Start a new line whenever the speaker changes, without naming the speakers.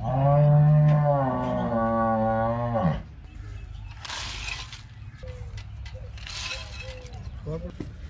нравится. Thank you.